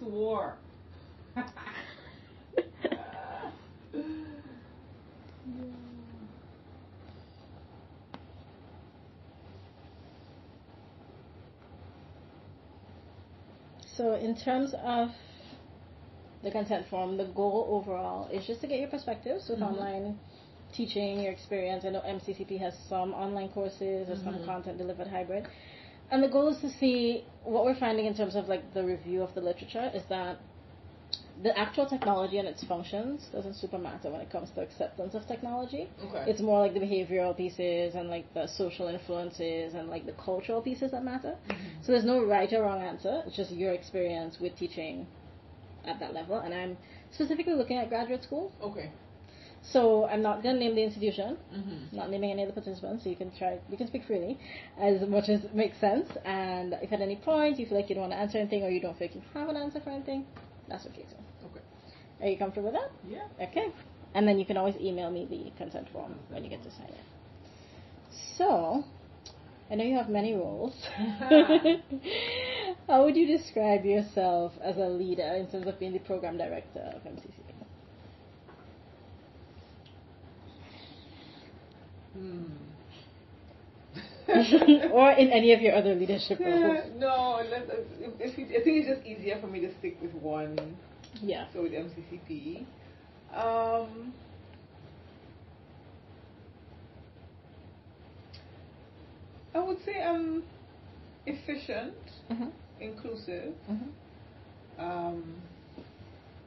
post-war. So, in terms of the consent form, the goal overall is just to get your perspectives with Mhm. online teaching, your experience. I know MCCP has some online courses or some Mhm. content delivered hybrid. And the goal is to see what we're finding in terms of like the review of the literature is that the actual technology and its functions doesn't super matter when it comes to acceptance of technology. Okay. It's more like the behavioral pieces and like the social influences and like the cultural pieces that matter. Mhm. So there's no right or wrong answer. It's just your experience with teaching at that level. And I'm specifically looking at graduate school. Okay. So I'm not going to name the institution, Mm-hmm. not naming any of the participants, so you can try, we can speak freely as much as makes sense. And if at any point you feel like you don't want to answer anything or you don't feel like you have an answer for anything, that's okay too. Okay. Are you comfortable with that? Yeah. Okay. And then you can always email me the consent form when you get to sign it. So, I know you have many roles. How would you describe yourself as a leader in terms of being the program director of MCCP? Hmm. or in any of your other leadership Yeah, roles? no, let, if, if I think it's just easier for me to stick with one. Yeah. So with MCCP, um, I would say I'm efficient, Mhm. inclusive. Mhm. Um,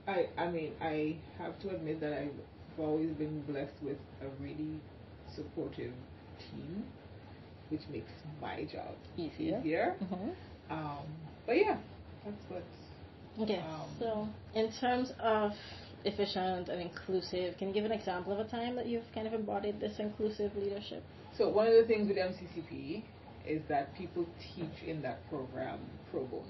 I I mean I have to admit that I've always been blessed with a really supportive team, which makes my job Easier. easier. Mhm. Um, but yeah, that's what. Okay. Um, so, in terms of efficient and inclusive, can you give an example of a time that you've kind of embodied this inclusive leadership? So one of the things with MCCP is that people teach in that program pro bono,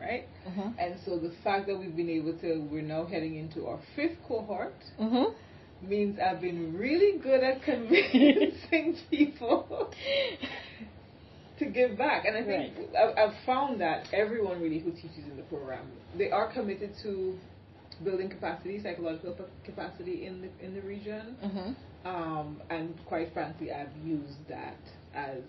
right? Mhm. And so the fact that we've been able to, we're now heading into our fifth cohort, Mhm. Means I've been really good at convincing people to give back. And I think I've, I've found that everyone really who teaches in the program, they are committed to building capacity, psychological capacity in the in the region. Mhm. Um, and quite frankly, I've used that as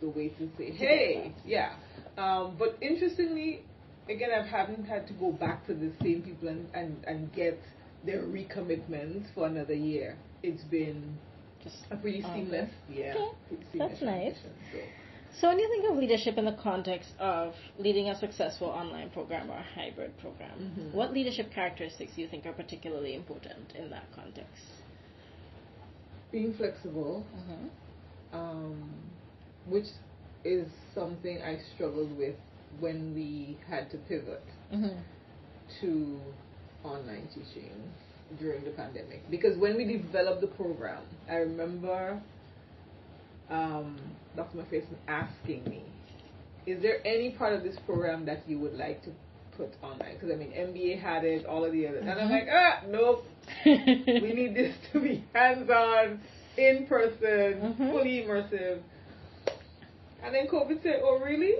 the way to say, hey, yeah. Um, but interestingly, again, I haven't had to go back to the same people and, and, and get their recommitments for another year. It's been Just a pretty Okay. seamless, yeah. Okay. pretty seamless That's nice. So. So, when you think of leadership in the context of leading a successful online program or a hybrid program, Mhm. what leadership characteristics do you think are particularly important in that context? Being flexible, Mm-hmm. um, which is something I struggled with when we had to pivot Mm-hmm. to online teaching during the pandemic. Because when we developed the program, I remember um, Dr. McPherson asking me, is there any part of this program that you would like to put online? Because I mean, MBA had it, all of the others. And I'm Mhm. like, ah, nope. we need this to be hands-on, in person, Mhm. fully immersive. And then COVID said, "Oh, really?"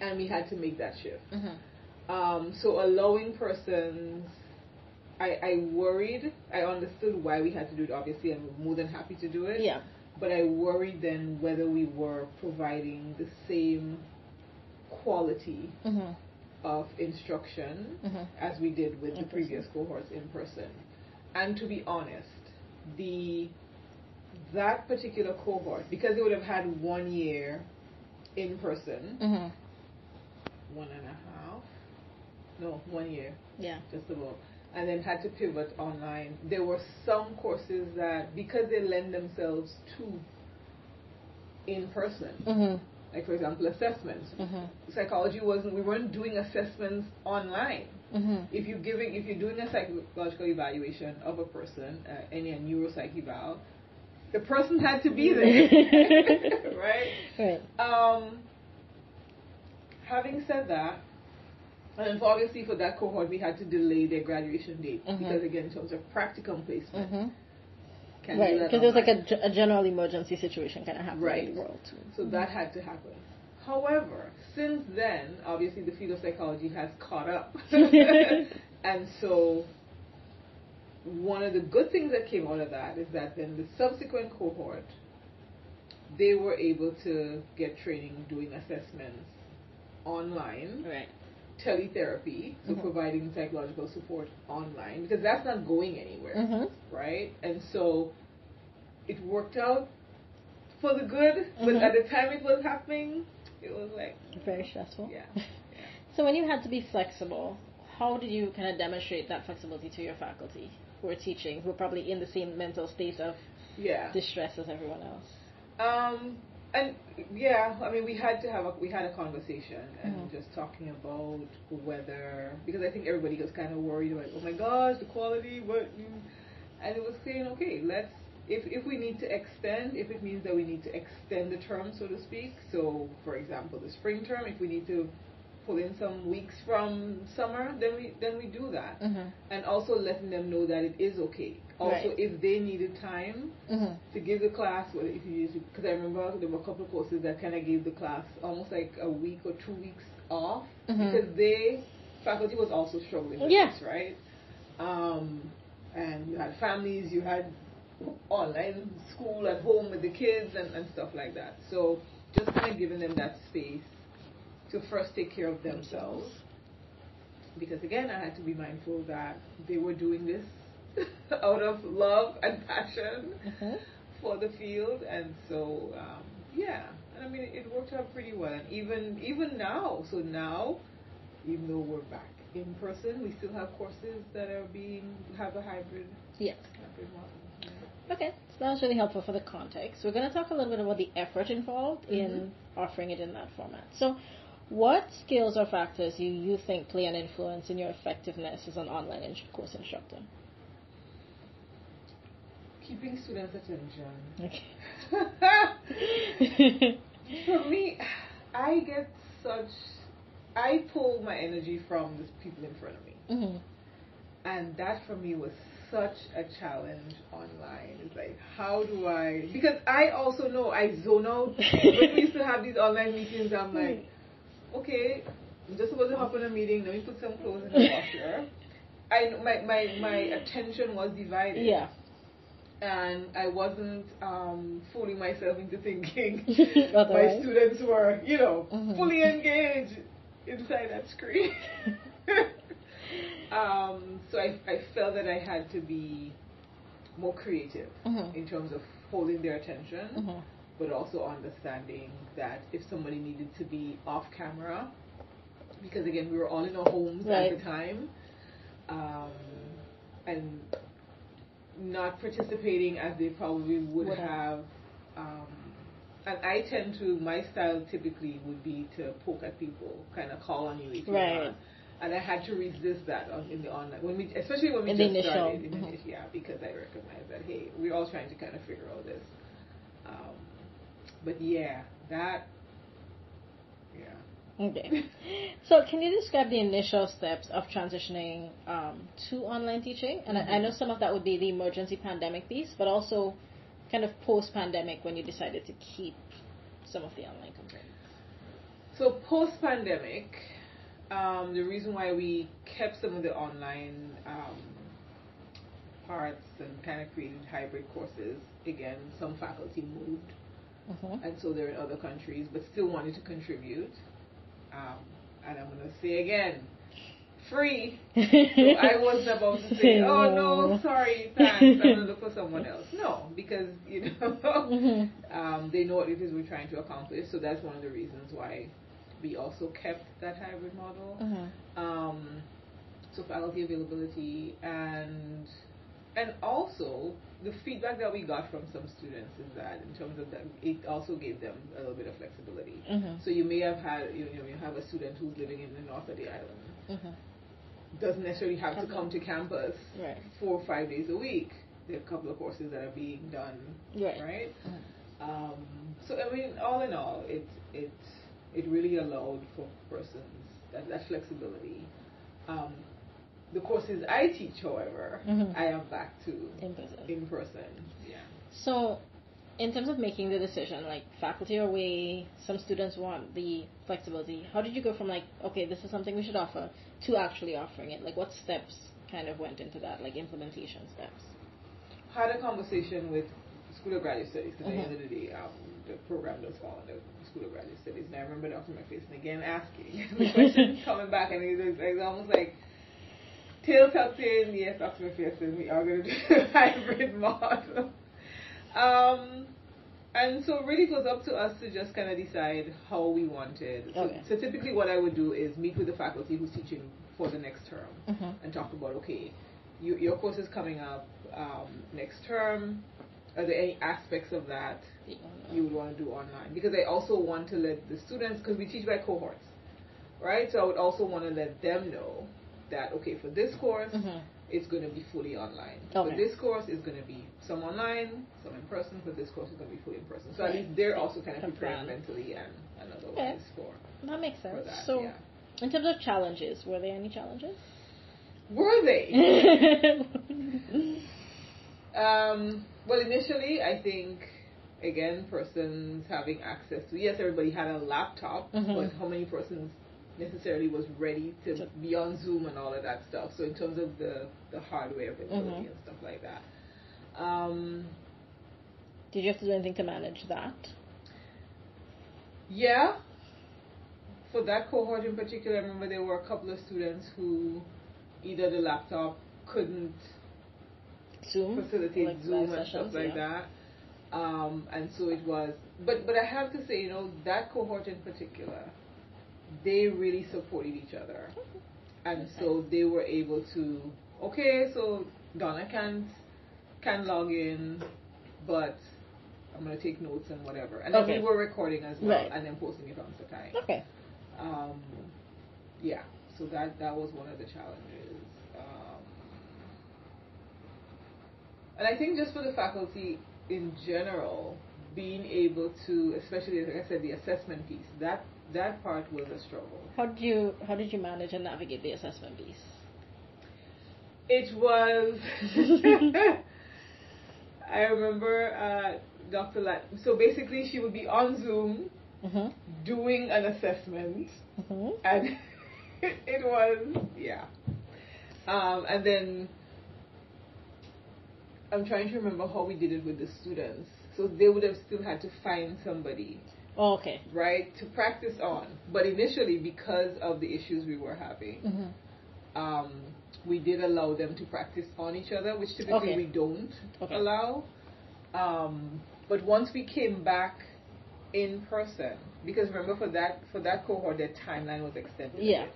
And we had to make that shift. Mm-hmm. Um, so allowing persons, I, I worried. I understood why we had to do it. Obviously, I'm more than happy to do it. Yeah. But I worried then whether we were providing the same quality Mm-hmm. of instruction Mhm. as we did with In the person. previous cohorts in person. And to be honest, the that particular cohort, because they would have had one year in person, Mm-hmm. one and a half, no, one year, Yeah. just about, and then had to pivot online. There were some courses that, because they lend themselves to in person, Mm-hmm. like for example, assessments. Mm-hmm. Psychology wasn't, we weren't doing assessments online. Mm-hmm. If you're giving, if you're doing a psychological evaluation of a person, uh, any a neuropsych eval, the person had to be there, right? Right. Um, having said that, and for obviously for that cohort, we had to delay their graduation date Mhm. because again, in terms of practical placement, Mm-hmm. can Right, because was like a, a general emergency situation kind of happening Right. in the world. So that had to happen. However, since then, obviously the field of psychology has caught up. and so one of the good things that came out of that is that then the subsequent cohort, they were able to get training doing assessments online, Right. Teletherapy, so Mhm. providing psychological support online, because that's not going anywhere, Mhm. right? And so it worked out for the good, but Mhm. at the time it was happening, it was like, Very stressful. yeah. So when you had to be flexible, how did you kind of demonstrate that flexibility to your faculty who are teaching, who are probably in the same mental state of Yeah. distress as everyone else? Um, and yeah, I mean, we had to have a we had a conversation and Mhm. just talking about whether because I think everybody was kind of worried about oh my gosh the quality, what mm, and it was saying okay, let's if if we need to extend, if it means that we need to extend the term so to speak. So for example, the spring term, if we need to pull in some weeks from summer, then we then we do that. Mm-hmm. And also letting them know that it is okay. Also, Right. if they needed time, Mm-hmm. to give the class, well, if you use because I remember there were a couple of courses that kind of gave the class almost like a week or two weeks off Mhm. because they faculty was also struggling with Yeah. this, right? Um, and you had families, you had online school at home with the kids and, and stuff like that. So just kind of giving them that space to first take care of themselves. Because again, I had to be mindful that they were doing this out of love and passion Mm-hmm. for the field, and so um, yeah, and I mean it worked out pretty well. And even even now, so now, even though we're back in person, we still have courses that are being have a hybrid Yes. hybrid model. Yeah. Okay, so that was really helpful for the context. We're going to talk a little bit about the effort involved in Mm-hmm. offering it in that format. So, what skills or factors do you think play an influence in your effectiveness as an online course instructor? Keeping students' attention. Okay. For me, I get such. I pull my energy from the people in front of me. hmm and that for me was such a challenge online. It's like, how do I? Because I also know I zone out. when we used to have these online meetings, I'm like, okay, I'm just supposed to hop on a meeting. Let me put some clothes in the washer. I my my my attention was divided. Yeah. And I wasn't um, fooling myself into thinking my students were, you know, Mhm. fully engaged inside that screen. um, so I, I felt that I had to be more creative Mhm. in terms of holding their attention, Mhm. but also understanding that if somebody needed to be off camera, because again, we were all in our homes Right. at the time, um, and not participating as they probably would Would have. Um, and I tend to, my style typically would be to poke at people, kind of call on you if Right. And I had to resist that on, in the online when we, especially when we In the just initial, started. In the mhm. initial, yeah, because I recognize that hey, we're all trying to kind of figure all this. Um, but yeah, that. Okay. So, can you describe the initial steps of transitioning um, to online teaching? And I, I know some of that would be the emergency pandemic piece, but also kind of post pandemic when you decided to keep some of the online components. So post pandemic, um, the reason why we kept some of the online um, parts and kind of created hybrid courses, again, some faculty moved, Mm-hmm. and so they're in other countries, but still wanted to contribute. Um, and I'm going to say again, free. So I wasn't about to say, oh no, sorry, thanks, I'm going to look for someone else. No, because, you know, Mhm. um, they know what it is we're trying to accomplish. So that's one of the reasons why we also kept that hybrid model. Mhm. Um, so faculty availability and and also the feedback that we got from some students is that in terms of that it also gave them a little bit of flexibility. Mhm. So you may have had you know you have a student who's living in the north of the island Mhm. doesn't necessarily have to Come to campus Right. four or five days a week. There are a couple of courses that are being done Right. right? Mhm. Um, so I mean, all in all, it it it really allowed for persons that, that flexibility. Um, the courses I teach, however, Mhm. I am back to In person. in person. Yeah. So, in terms of making the decision, like faculty are away, some students want the flexibility. How did you go from like, okay, this is something we should offer, to actually offering it? Like, what steps kind of went into that, like implementation steps? Had a conversation with School of Graduate Studies because Mhm. at the end of the day, um, the program does fall under School of Graduate Studies. And I remember Dr. McPherson again asking the question, coming back, and it was, it was almost like tail in. Yes, Dr. McPherson, we are going to do a hybrid model. Um, and so really it was up to us to just kind of decide how we wanted. So, Okay. so typically what I would do is meet with the faculty who's teaching for the next term Mm-hmm. and talk about okay, you, your course is coming up um, next term. Are there any aspects of that you would want to do online? Because I also want to let the students, because we teach by cohorts, right? So I would also want to let them know that okay, for this course, Mhm. it's going to be fully online. Okay. For this course, it's going to be some online, some in person. For this course, it's going to be fully in person. So at least they're also kind of prepared plan. mentally and, and otherwise for, That makes sense. that. so, yeah. in terms of challenges, were there any challenges? Were they? Um, well, initially, I think again, persons having access to yes, everybody had a laptop, Mhm. but how many persons necessarily was ready to be on Zoom and all of that stuff? So in terms of the the hardware availability Mhm. and stuff like that. Um, Did you have to do anything to manage that? yeah. For that cohort in particular, I remember there were a couple of students who either the laptop couldn't Zoom, facilitate like Zoom and stuff like yeah. that. Um, and so it was, but but I have to say, you know, that cohort in particular, they really supported each other, and so they were able to. Okay, so Donna can't can log in, but I'm gonna take notes and whatever. And then Okay. we were recording as well, Right. and then posting it on Sakai. Okay. Um, yeah, so that that was one of the challenges. Um, and I think just for the faculty in general, being able to, especially like I said, the assessment piece, that that part was a struggle. How did you how did you manage and navigate the assessment piece? It was. I remember uh, Dr. Lat. So basically, she would be on Zoom Mm-hmm. doing an assessment. Mm-hmm. and it was yeah. Um, and then I'm trying to remember how we did it with the students. So they would have still had to find somebody, Oh, okay. right, to practice on. But initially, because of the issues we were having, Mm-hmm. um, we did allow them to practice on each other, which typically Okay. we don't Okay. allow. Um, but once we came back in person, because remember for that for that cohort, their timeline was extended. Yeah.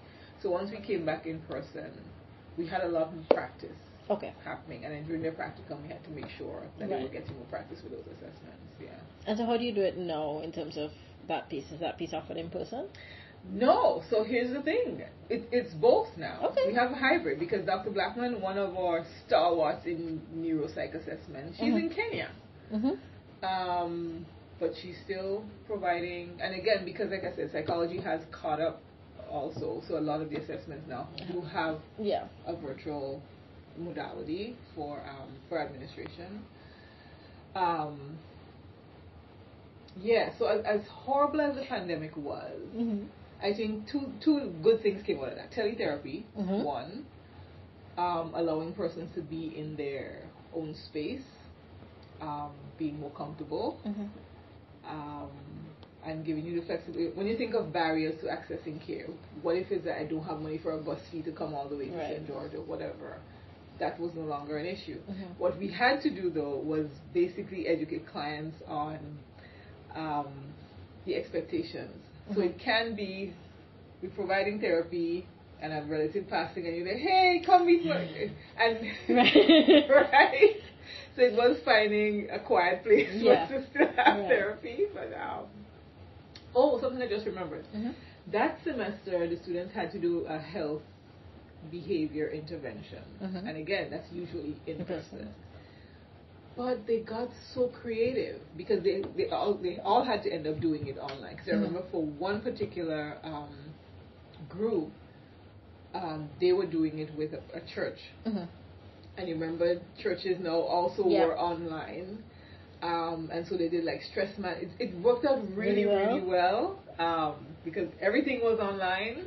So once we came back in person, we had a lot of practice Okay. happening, and then during their practicum, we had to make sure that they were getting more practice with those assessments. Yeah. And so, how do you do it now in terms of that piece? Is that piece offered in person? No, so here's the thing. It, it's both now. Okay. We have a hybrid because Dr. Blackman, one of our stalwarts in neuropsych assessment, she's Mhm. in Kenya. Mm-hmm. Um, but she's still providing, and again, because like I said, psychology has caught up also, so a lot of the assessments now do have Yeah. a virtual modality for um, for administration. Um, yeah, so as, as horrible as the pandemic was, Mm-hmm. I think two two good things came out of that. Teletherapy, Mhm. one, um, allowing persons to be in their own space, um, being more comfortable, Mm-hmm. um, and giving you the flexibility. When you think of barriers to accessing care, what if it's that I don't have money for a bus fee to come all the way to Right. St. George or whatever? That was no longer an issue. What we had to do though was basically educate clients on um, the expectations. So Mhm. it can be we're providing therapy and a relative passing, and you're like, hey, come meet me, and Right. right. So it was finding a quiet place Yeah. to still have Yeah. therapy, but um. Oh, something I just remembered. Mm-hmm. That semester, the students had to do a health behavior intervention, Mhm. and again, that's usually in person. But they got so creative because they, they all they all had to end up doing it online. Because I Mhm. remember for one particular um, group, um, they were doing it with a, a church, Mm-hmm. and you remember churches now also were online. Um, and so they did like stress man. It, it worked out really, Really well? really well um, because everything was online,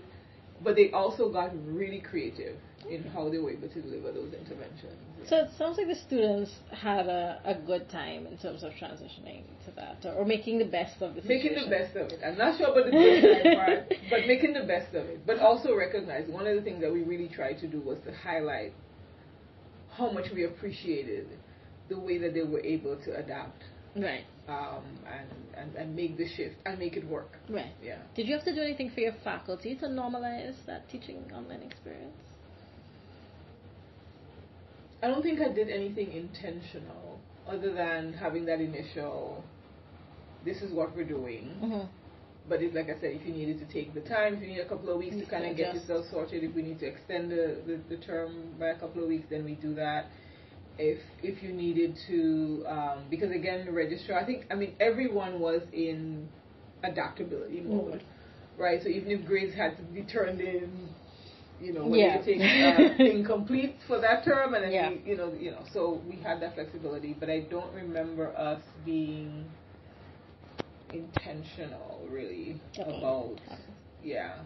but they also got really creative in how they were able to deliver those interventions. So it sounds like the students had a, a good time in terms of transitioning to that, or, or making the best of the situation. Making the best of it. I'm not sure about the good time part, but making the best of it. But also recognize one of the things that we really tried to do was to highlight how much we appreciated the way that they were able to adapt Right, um, and, and, and make the shift and make it work. right. Yeah. Did you have to do anything for your faculty to normalize that teaching online experience? I don't think I did anything intentional other than having that initial, this is what we're doing. Mm-hmm. But it, like I said, if you needed to take the time, if you need a couple of weeks You to kind of get yourself sorted, if we need to extend the, the, the term by a couple of weeks, then we do that. If if you needed to, um, because again, the registrar, I think, I mean, everyone was in adaptability mode, Mode. right? So even if grades had to be turned in, you know, when Yeah. they take uh, incomplete for that term, and then Yeah. we, you know, you know, so we had that flexibility. But I don't remember us being intentional, really, Okay. about yeah.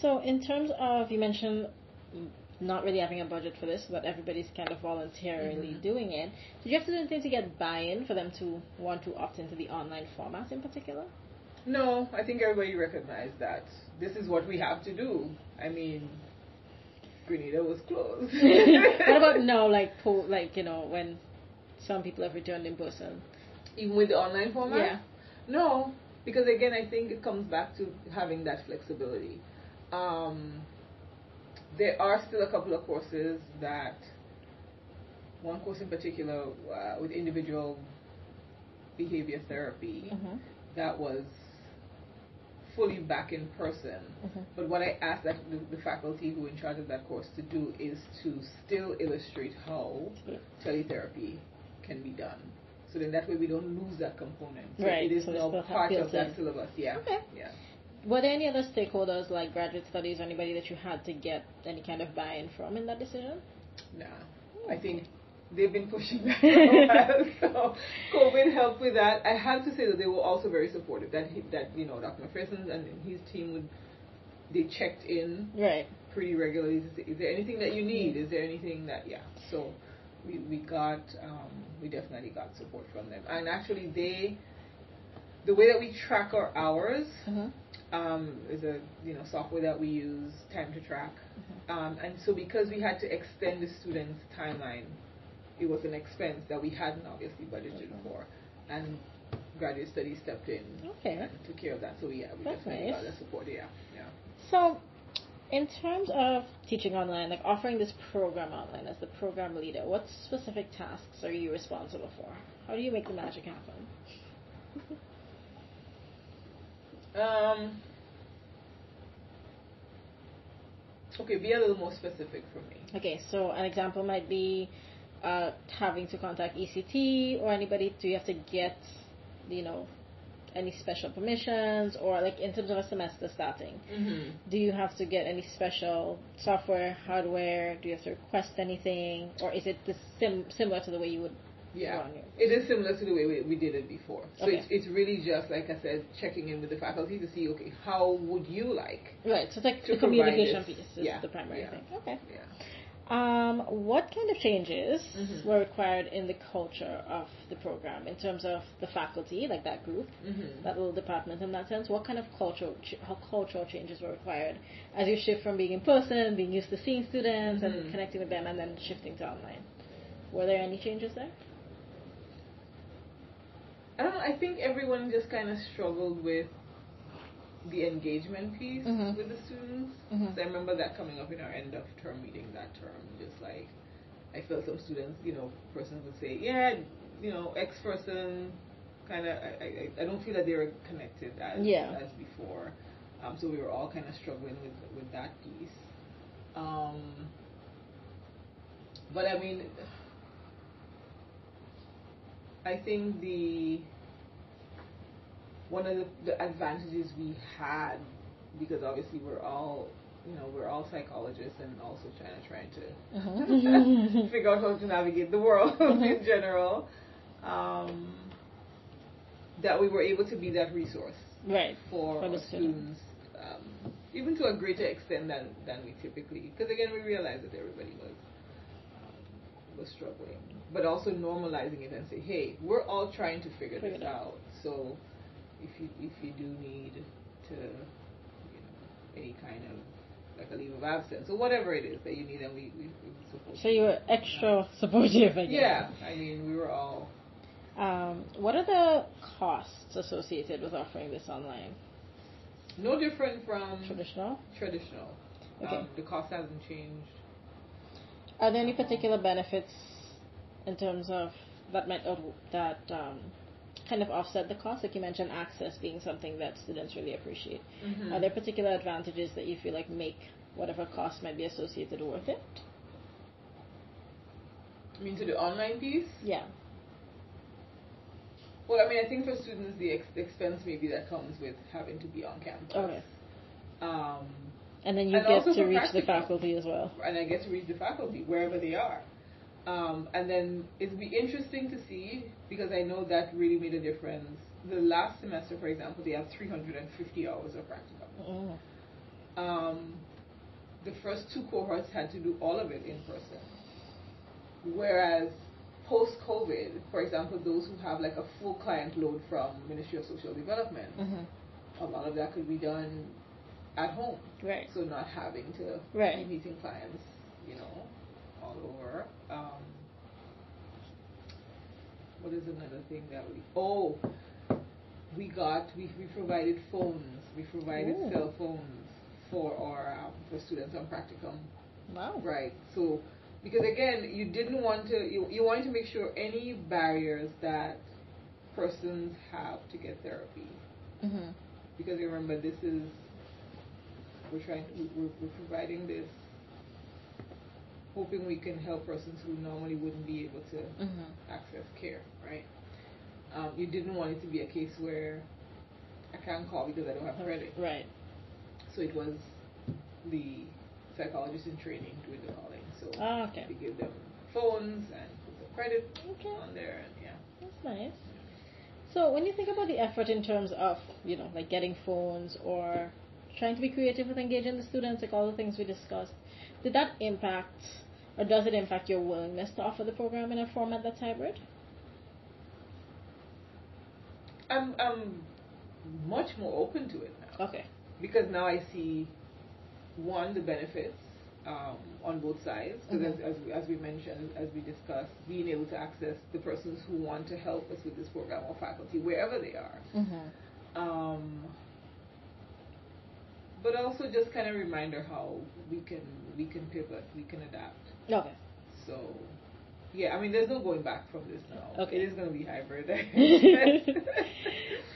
So, in terms of, you mentioned not really having a budget for this, but everybody's kind of voluntarily Mhm. doing it. Did you have to do anything to get buy in for them to want to opt into the online format in particular? No, I think everybody recognized that this is what we have to do. I mean, Grenada was closed. what about now, like, po- like you know, when some people have returned in person? even with the online format? Yeah. No, because again, I think it comes back to having that flexibility. Um, there are still a couple of courses that, one course in particular uh, with individual behavior therapy, Mm-hmm. that was fully back in person. Mhm. But what I asked that the, the faculty who in charge of that course to do is to still illustrate how teletherapy can be done. So then that way we don't lose that component. So Right, It is so now part of that syllabus. Yeah. Okay. Yeah. Were there any other stakeholders, like graduate studies, or anybody that you had to get any kind of buy-in from in that decision? Nah. I think they've been pushing that for a while. So COVID helped with that. I have to say that they were also very supportive. That he, that you know Dr. McPherson and his team would they checked in Right. pretty regularly is there anything that you need? Is there anything that yeah? So we we got um, we definitely got support from them. And actually they the way that we track our hours Mm-hmm. Um, is a you know software that we use time to track. Mm-hmm. Um, and so because we had to extend the students' timeline, it was an expense that we hadn't obviously budgeted for, and graduate studies stepped in Okay. and took care of that. So yeah, we That's definitely nice. got the support. Yeah, yeah. So, in terms of teaching online, like offering this program online as the program leader, what specific tasks are you responsible for? How do you make the magic happen? Um, okay, be a little more specific for me. Okay, so an example might be uh, having to contact ECT or anybody. Do you have to get, you know, any special permissions or like in terms of a semester starting? Mm-hmm. Do you have to get any special software, hardware? Do you have to request anything, or is it the sim- similar to the way you would Yeah, it is similar to the way we, we did it before. So Okay. it's, it's really just like I said, checking in with the faculty to see, okay, how would you like? Right, so it's like To the communication piece is Yeah, the primary yeah. thing. Okay. Yeah. Um, what kind of changes Mhm. were required in the culture of the program in terms of the faculty, like that group, Mm-hmm. that little department in that sense? What kind of cultural, ch- how cultural changes were required as you shift from being in person, being used to seeing students Mhm. and connecting with them, and then shifting to online? Were there any changes there? I don't know. I think everyone just kind of struggled with the engagement piece Mhm. with the students. Mhm. So I remember that coming up in our end of term meeting that term. Just like I felt some students, you know, persons would say, yeah, you know, X person kind of. I, I, I don't feel that they were connected as Yeah. as before. Um, so we were all kind of struggling with with that piece. Um, but I mean, I think the one of the, the advantages we had because obviously we're all you know we're all psychologists and also trying to trying to Mhm. figure out how to navigate the world in Mhm. general um, that we were able to be that resource Right. for, For the students, um, even to a greater extent than, than we typically. Because again, we realized that everybody was was struggling, but also normalizing it and say, hey, we're all trying to figure, Figure this out. So if you if you do need to, you know, any kind of like a leave of absence or whatever it is that you need, and we we, we were So you were extra supportive, I guess. Yeah, I mean, we were all Um, what are the costs associated with offering this online? no different from Traditional? traditional. Okay. Um, the cost hasn't changed. Are there any particular benefits in terms of that might out- that um, kind of offset the cost? Like you mentioned, access being something that students really appreciate. Mhm. Are there particular advantages that you feel like make whatever cost might be associated worth it? I mean, to the online piece. Yeah. Well, I mean, I think for students, the ex- expense maybe that comes with having to be on campus. Okay. Um, And then you And get to reach the faculty as well. and I get to reach the faculty wherever they are. Um, and then it'd be interesting to see because I know that really made a difference. The last semester, for example, they have 350 hours of practicum. Mm. um, the first two cohorts had to do all of it in person. Whereas post COVID, for example, those who have like a full client load from Ministry of Social Development, hmm a lot of that could be done at home. Right. So not having to Right. be meeting clients, you know, all over. Um, what is another thing that we? Oh, we got we, we provided phones. We provided Ooh. cell phones for our um, for students on practicum. Wow. Right. So because again, you didn't want to you, you wanted to make sure any barriers that persons have to get therapy hmm because remember this is we're trying we- we're, we're providing this hoping we can help persons who normally wouldn't be able to hmm access care right um, you didn't want it to be a case where I can't call because I don't have credit Right. so it was the psychologist in training doing the calling so Ah, okay. we give them phones and put the credit Okay. on there and yeah That's nice. So when you think about the effort in terms of, you know, like getting phones or trying to be creative with engaging the students, like all the things we discussed, did that impact or does it impact your willingness to offer the program in a format that's hybrid? I'm, I'm much more open to it now Okay. because now I see one the benefits um, on both sides because Mhm. as, as, as we mentioned as we discussed being able to access the persons who want to help us with this program or faculty wherever they are Mm-hmm. um, but also just kind of reminder how we can we can pivot we can adapt Okay. so yeah I mean there's no going back from this now Okay. it is going to be hybrid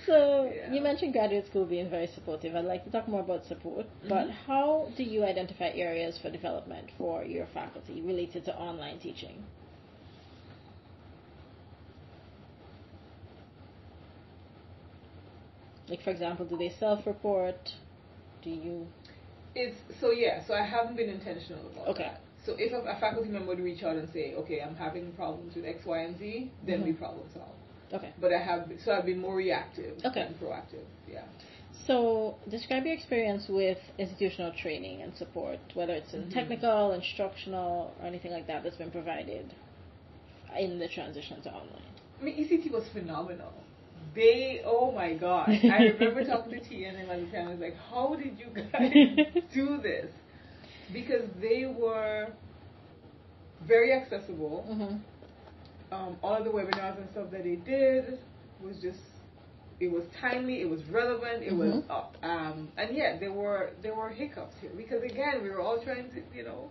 So Yeah. you mentioned graduate school being very supportive. I'd like to talk more about support, but Mhm. how do you identify areas for development for your faculty related to online teaching? Like for example, do they self-report? Do you? It's so yeah. So I haven't been intentional about Okay. that. So if a, a faculty member would reach out and say, okay, I'm having problems with X, Y, and Z, then we Mhm. problem solve. Okay. But I have so I've been more reactive Okay. than proactive. Yeah. So describe your experience with institutional training and support, whether it's in Mhm. technical, instructional, or anything like that that's been provided in the transition to online. I mean, ECT was phenomenal. They, oh my god! I remember talking to T and the time. I was like, how did you guys do this? Because they were very accessible. Mm-hmm. um, all of the webinars and stuff that they did was just it was timely, it was relevant, it was Mhm. up. Um, and yeah, there were there were hiccups here because again we were all trying to you know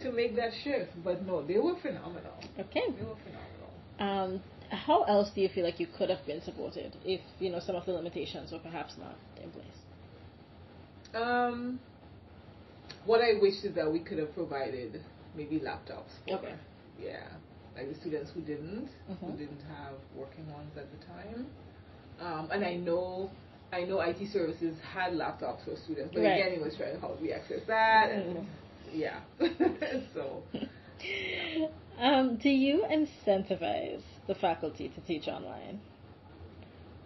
to make that shift, but no, they were phenomenal. Okay. They were phenomenal. Um, how else do you feel like you could have been supported if you know some of the limitations were perhaps not in place? Um, what I wish is that we could have provided maybe laptops. For, Okay. Yeah, like the students who didn't, Mhm. who didn't have working ones at the time. Um, and I know, I know IT services had laptops for students, but Right. again, it was trying to how do we access that, and Mhm. yeah. so Um, do you incentivize the faculty to teach online.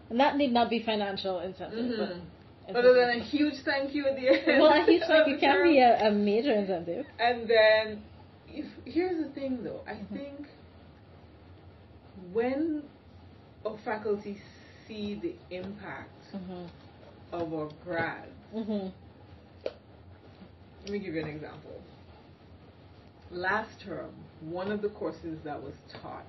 And that need not be financial incentive, but Mm-hmm. Other than a huge thank you at the end. well, a huge thank you can be a, a major incentive. And then, if, here's the thing though, I Mm-hmm. think when our faculty see the impact Mm-hmm. of our grads, Mm-hmm. let me give you an example. Last term, one of the courses that was taught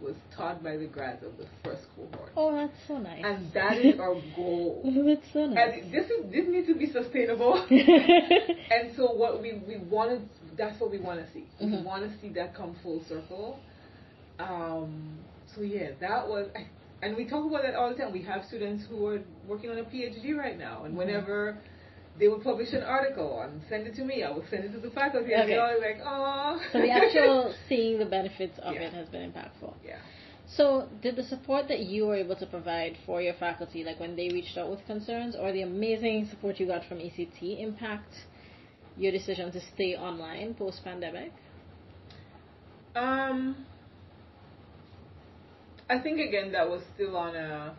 was taught by the grads of the first cohort. Oh, that's so nice. And that is our goal. that's so nice. And this is this needs to be sustainable. and so what we, we wanted that's what we want to see. We Mhm. want to see that come full circle. Um, so yeah, that was and we talk about that all the time. We have students who are working on a PhD right now, and Mhm. whenever they would publish an article and send it to me, I would send it to the faculty, and Okay. they're always like, "Oh." so the actual seeing the benefits of Yeah. it has been impactful. yeah. So, did the support that you were able to provide for your faculty, like when they reached out with concerns, or the amazing support you got from ECT, impact your decision to stay online post pandemic? Um, I think again that was still on a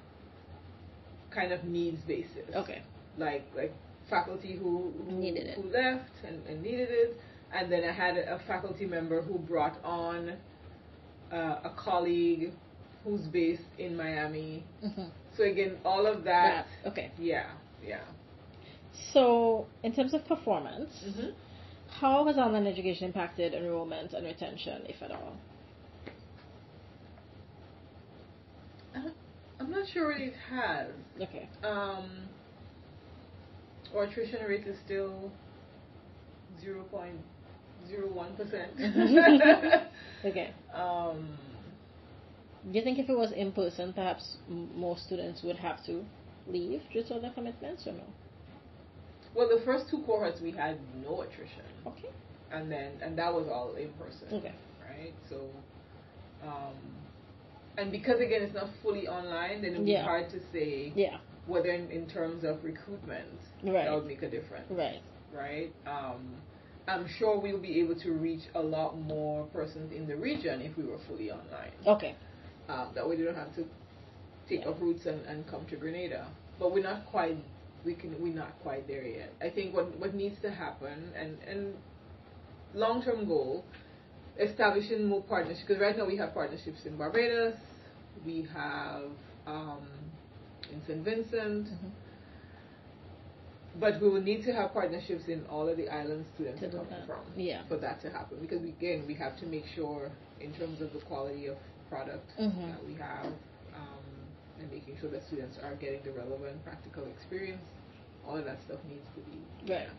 kind of needs basis. Okay. Like like faculty who, who Needed it. who left and, and needed it, and then I had a, a faculty member who brought on uh, a colleague who's based in Miami. Mm-hmm. So again, all of that. That, okay. Yeah, yeah. So, in terms of performance, hmm how has online education impacted enrollment and retention, if at all? I'm not sure it has. Okay. Um, our attrition rate is still 0.01%. Okay. um, Do you think if it was in person, perhaps m- more students would have to leave due to other commitments, or no? well, the first two cohorts we had no attrition, Okay. and then and that was all in person, Okay. right? So, um, and because again it's not fully online, then it would be hard to say Yeah. Whether in, in terms of recruitment Right. that would make a difference. Right. right? Um, I'm sure we'll be able to reach a lot more persons in the region if we were fully online. Okay. Um, that way, they don't have to take Yeah. up roots and, and come to Grenada. But we're not quite we can we're not quite there yet. I think what what needs to happen and and long term goal establishing more partnerships because right now we have partnerships in Barbados, we have um, in St. Vincent. Mhm. But we will need to have partnerships in all of the islands students To are coming from Yeah. for that to happen. Because again, we have to make sure in terms of the quality of product Mhm. that we have um, and making sure that students are getting the relevant practical experience. All of that stuff needs to be Right.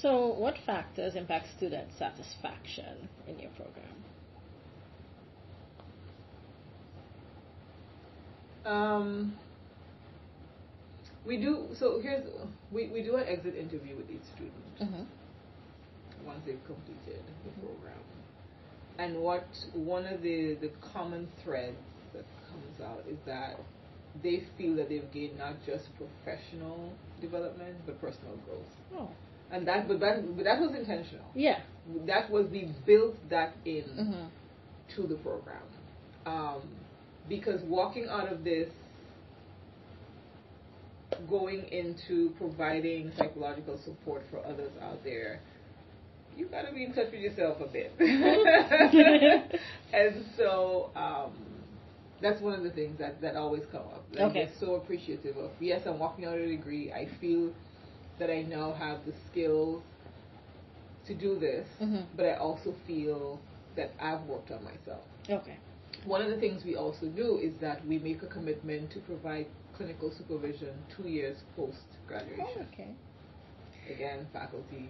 So, what factors impact student satisfaction in your program? Um, we do so. Here's we, we do an exit interview with each student Mm-hmm. once they've completed the program. And what one of the the common threads that comes out is that they feel that they've gained not just professional development but personal growth. Oh. And that but that but that was intentional. Yeah. That was we built that in Mm-hmm. to the program. Um, because walking out of this, going into providing psychological support for others out there, you gotta be in touch with yourself a bit. and so, um, that's one of the things that, that always come up. Like, Okay. so appreciative of, yes, I'm walking out of a degree. I feel that I now have the skills to do this, Mhm. but I also feel that I've worked on myself. Okay. One of the things we also do is that we make a commitment to provide clinical supervision two years post graduation. Oh, okay. Again, faculty.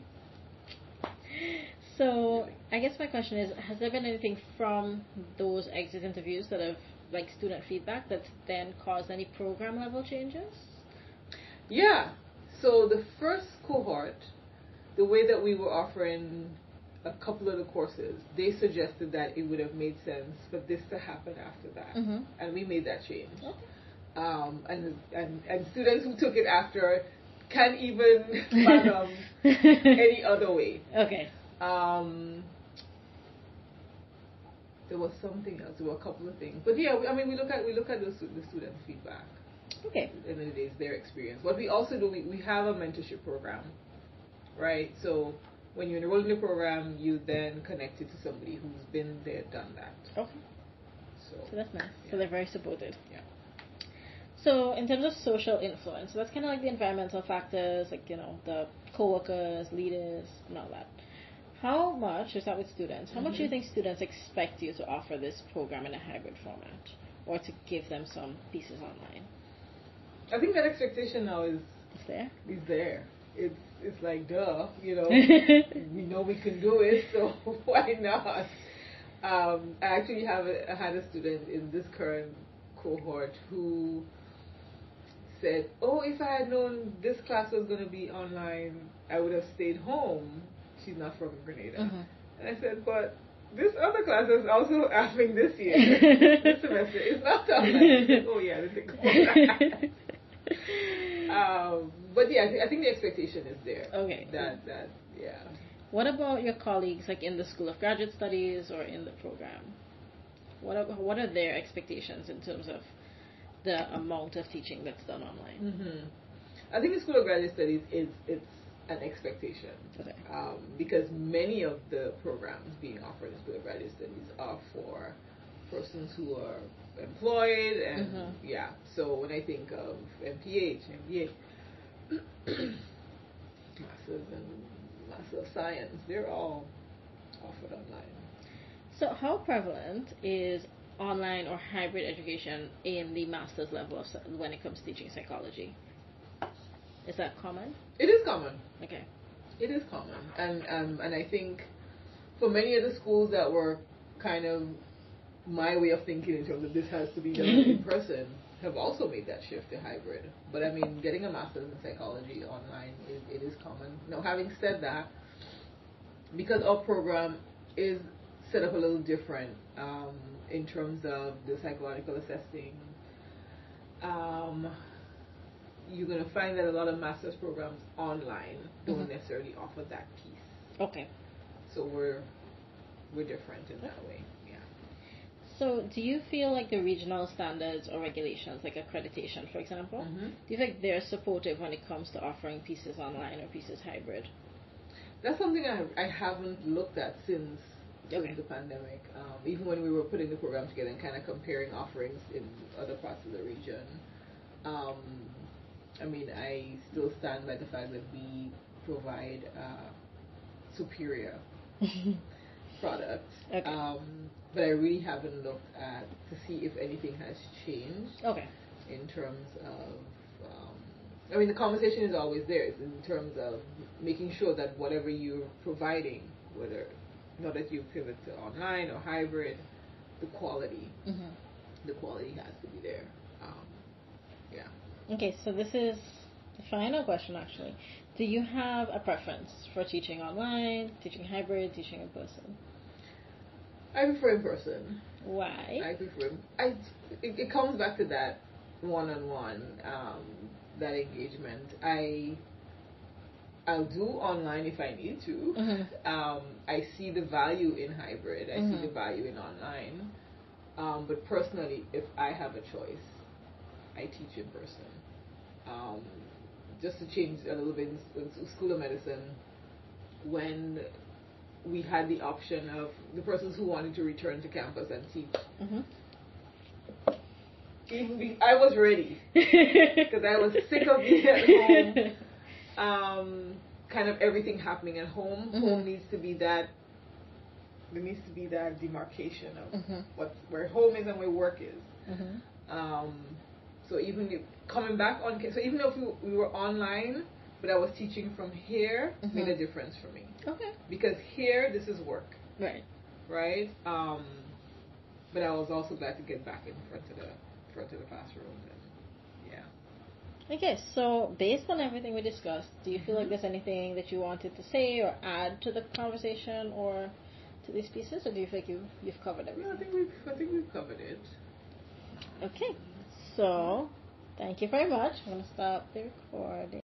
So, I guess my question is Has there been anything from those exit interviews that have, like, student feedback that's then caused any program level changes? Yeah. So the first cohort, the way that we were offering a couple of the courses, they suggested that it would have made sense for this to happen after that, Mm-hmm. and we made that change. Okay. Um, and, and and students who took it after can't even fathom any other way. okay. Um, there was something else. There were a couple of things, but yeah, we, I mean, we look at we look at the, the student feedback. Okay. And it is their experience. What we also do, we, we have a mentorship program, right? So when you enroll in the program, you then connect it to somebody who's been there, done that. Okay. So, So that's nice. Yeah. So they're very supported. Yeah. So in terms of social influence, so that's kind of like the environmental factors, like you know the co-workers, leaders, and all that. How much is that with students? How much do you Mhm. think students expect you to offer this program in a hybrid format, or to give them some pieces online? I think that expectation now is Is there? is there. It's it's like duh, you know. we know we can do it, so why not? Um, I actually have a, I had a student in this current cohort who said, "Oh, if I had known this class was going to be online, I would have stayed home." She's not from Grenada, Mhm. and I said, "But this other class is also happening this year, this semester. It's not online." Said, oh yeah, think um, but yeah, I, thi- I think the expectation is there. Okay. That that yeah. What about your colleagues, like in the School of Graduate Studies or in the program? What are, what are their expectations in terms of the amount of teaching that's done online? hmm I think the School of Graduate Studies is it's an expectation Okay. um, because many of the programs being offered in the School of Graduate Studies are for persons who are employed and Mhm. yeah. So when I think of MPH, MBA, Masters and Master of Science, they're all offered online. So, how prevalent is online or hybrid education in the master's level of, when it comes to teaching psychology? Is that common? It is common. Okay. It is common, and um, and I think for many of the schools that were kind of my way of thinking in terms of this has to be done in person have also made that shift to hybrid. But I mean, getting a master's in psychology online is it is common. Now, having said that, because our program is set up a little different um, in terms of the psychological assessing. Um, you're going to find that a lot of master's programs online don't Mhm. necessarily offer that piece. Okay. So we're we're different in that way. So, do you feel like the regional standards or regulations, like accreditation, for example, Mhm. do you think they're supportive when it comes to offering pieces online or pieces hybrid? That's something I I haven't looked at since since Okay. the pandemic. Um, even when we were putting the program together and kind of comparing offerings in other parts of the region. Um, I mean, I still stand by the fact that we provide uh, superior product. Okay. Um, but I really haven't looked at to see if anything has changed okay. in terms of. Um, I mean, the conversation is always there. It's in terms of making sure that whatever you're providing, whether not that you pivot to online or hybrid, the quality, hmm the quality has to be there. Um, yeah. Okay, so this is the final question actually. Do you have a preference for teaching online, teaching hybrid, teaching in person? I prefer in person. Why? I prefer. I. It, it comes back to that one-on-one, um, that engagement. I. I'll do online if I need to. Mhm. Um, I see the value in hybrid. I see Mhm. the value in online. Um, but personally, if I have a choice, I teach in person. Um, just to change a little bit, in School of Medicine, when we had the option of the persons who wanted to return to campus and teach, hmm even be, I was ready because I was sick of being at home. Um, kind of everything happening at home. Mhm. Home needs to be that. There needs to be that demarcation of Mhm. what where home is and where work is. hmm Um, so even if, coming back on, so even if we, we were online, but I was teaching from here, made Mhm. a difference for me Okay. because here this is work, Right. right? Um, but I was also glad to get back in front of the front of the classroom and yeah. Okay, so based on everything we discussed, do you feel like Mhm. there's anything that you wanted to say or add to the conversation or to these pieces, or do you feel like you've, you've covered No, I think we've I think we've covered it. Okay, so thank you very much. I'm going to stop the recording.